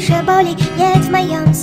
zawsze boli, jest w moim